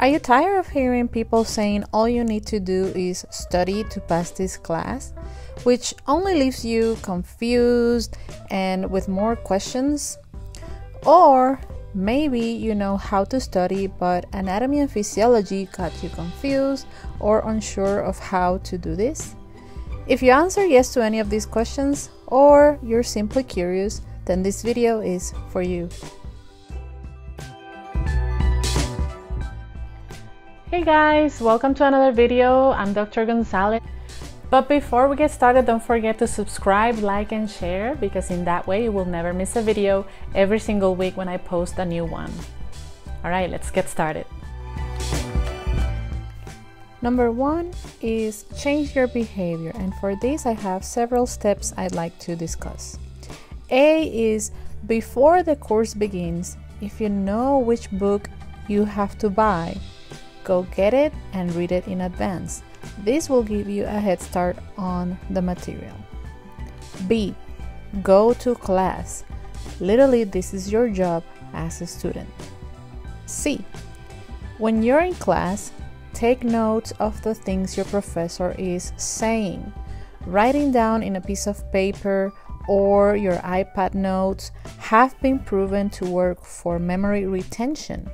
Are you tired of hearing people saying all you need to do is study to pass this class, which only leaves you confused and with more questions? Or maybe you know how to study, but anatomy and physiology got you confused or unsure of how to do this? If you answer yes to any of these questions, or you're simply curious, then this video is for you. Hey guys, welcome to another video. I'm Dr. Gonzalez. But before we get started, don't forget to subscribe, like, and share because in that way you will never miss a video every single week when I post a new one. All right, let's get started. Number one is change your behavior, and for this, I have several steps I'd like to discuss. A is before the course begins, if you know which book you have to buy, Go get it and read it in advance. This will give you a head start on the material. B. Go to class. Literally, this is your job as a student. C. When you're in class, take notes of the things your professor is saying. Writing down in a piece of paper or your iPad notes have been proven to work for memory retention.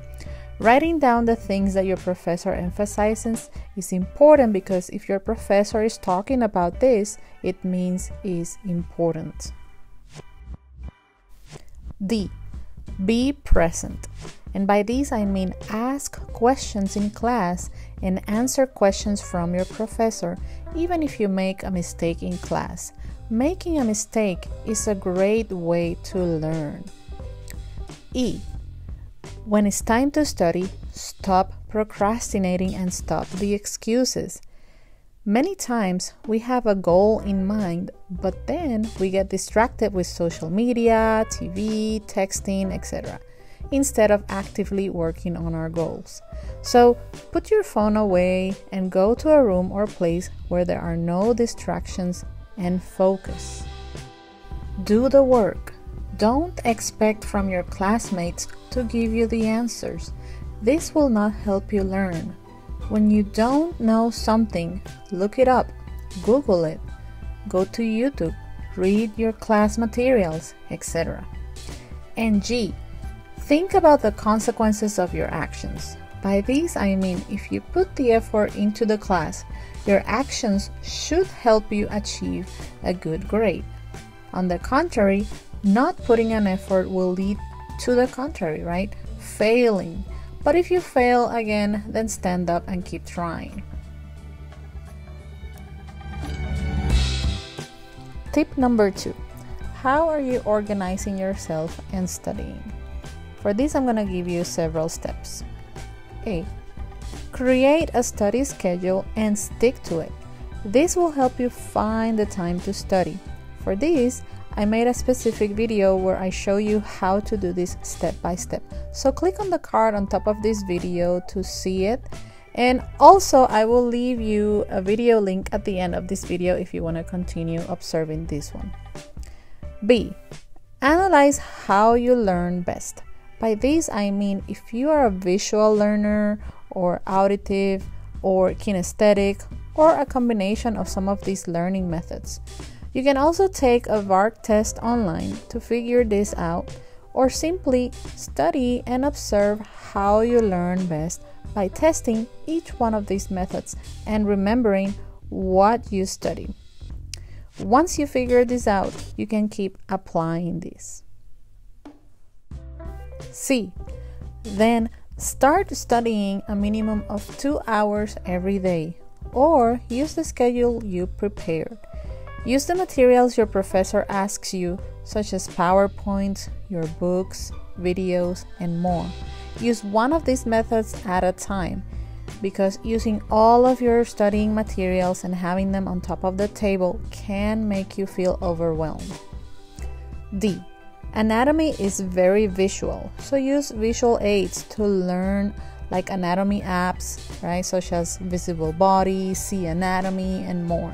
Writing down the things that your professor emphasizes is important because if your professor is talking about this, it means it's important. D. Be present. And by this I mean ask questions in class and answer questions from your professor, even if you make a mistake in class. Making a mistake is a great way to learn. E. When it's time to study, stop procrastinating and stop the excuses. Many times we have a goal in mind, but then we get distracted with social media, TV, texting, etc., instead of actively working on our goals. So put your phone away and go to a room or place where there are no distractions and focus. Do the work. Don't expect from your classmates to give you the answers. This will not help you learn. When you don't know something, look it up, Google it, go to YouTube, read your class materials, etc. And G, think about the consequences of your actions. By this, I mean if you put the effort into the class, your actions should help you achieve a good grade. On the contrary, not putting an effort will lead to the contrary, right? Failing. But if you fail again, then stand up and keep trying. Tip number two How are you organizing yourself and studying? For this, I'm going to give you several steps. A. Create a study schedule and stick to it. This will help you find the time to study. For this, I made a specific video where I show you how to do this step by step. So click on the card on top of this video to see it. And also I will leave you a video link at the end of this video if you want to continue observing this one. B. Analyze how you learn best. By this I mean if you are a visual learner or auditive or kinesthetic or a combination of some of these learning methods. You can also take a VARK test online to figure this out, or simply study and observe how you learn best by testing each one of these methods and remembering what you study. Once you figure this out, you can keep applying this. C. Then start studying a minimum of two hours every day, or use the schedule you prepared. Use the materials your professor asks you, such as PowerPoint, your books, videos, and more. Use one of these methods at a time because using all of your studying materials and having them on top of the table can make you feel overwhelmed. D. Anatomy is very visual, so use visual aids to learn like anatomy apps, right, such as Visible Body, See Anatomy, and more.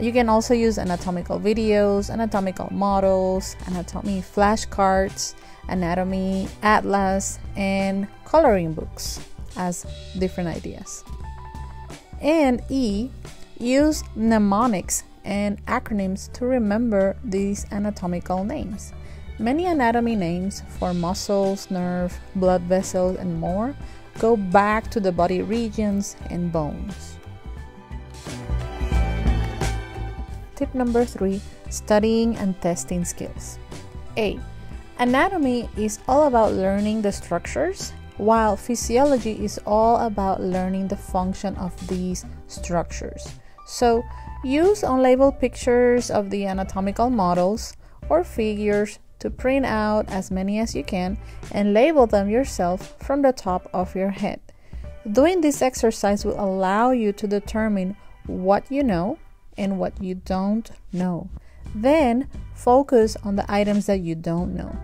You can also use anatomical videos, anatomical models, anatomy flashcards, anatomy atlas, and coloring books. as different ideas. And E, use mnemonics and acronyms to remember these anatomical names. Many anatomy names for muscles, nerve, blood vessels, and more go back to the body regions and bones. Tip number three studying and testing skills. A. Anatomy is all about learning the structures, while physiology is all about learning the function of these structures. So, use unlabeled pictures of the anatomical models or figures to print out as many as you can and label them yourself from the top of your head. Doing this exercise will allow you to determine what you know and what you don't know. Then focus on the items that you don't know.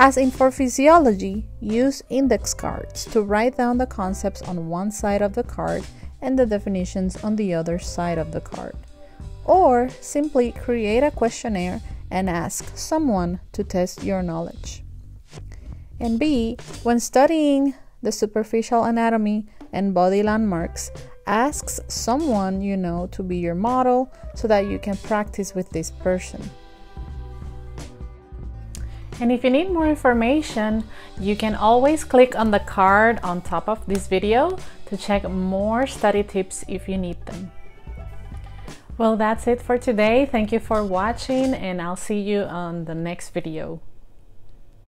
As in for physiology, use index cards to write down the concepts on one side of the card and the definitions on the other side of the card. Or simply create a questionnaire and ask someone to test your knowledge. And B, when studying the superficial anatomy and body landmarks, ask someone you know to be your model so that you can practice with this person. And if you need more information, you can always click on the card on top of this video to check more study tips if you need them. Well, that's it for today. Thank you for watching and I'll see you on the next video.